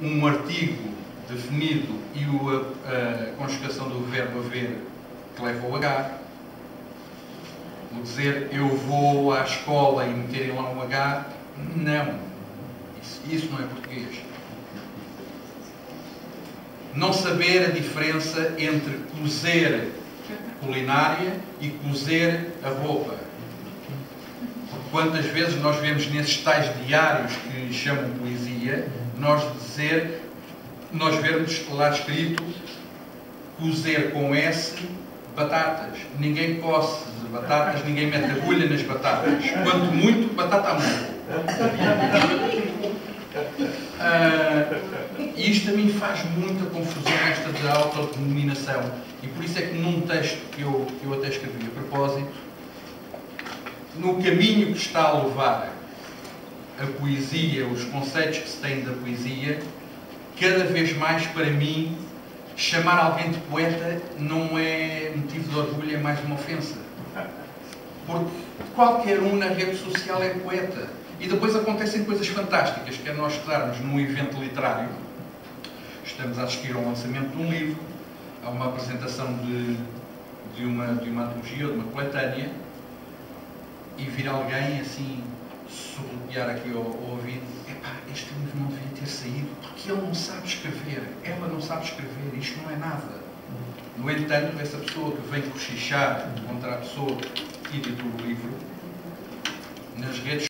um artigo definido e a conjugação do verbo haver que leva o H. O dizer eu vou à escola e meterem lá um H, não. Isso, isso não é português. Não saber a diferença entre cozer culinária e cozer a roupa. Quantas vezes nós vemos nesses tais diários que chamam poesia, nós dizer, nós vermos lá escrito cozer com S batatas. Ninguém coce batatas, ninguém mete agulha nas batatas. Quanto muito, batata a mão. Uh, isto também faz muita confusão, esta de autodenominação. E por isso é que num texto que eu, que eu até escrevi a propósito, no caminho que está a levar a poesia, os conceitos que se têm da poesia, cada vez mais para mim, chamar alguém de poeta não é motivo de orgulho, é mais uma ofensa. Porque qualquer um na rede social é poeta. E depois acontecem coisas fantásticas, que é nós estarmos num evento literário, estamos a assistir ao lançamento de um livro, a uma apresentação de, de, uma, de uma antologia de uma coletânea, e vir alguém assim sorrotear aqui ao, ao ouvido, epá, este livro não devia ter saído porque ele não sabe escrever, ela não sabe escrever, isto não é nada. No entanto, essa pessoa que vem cochichar contra a pessoa que editou o livro, nas redes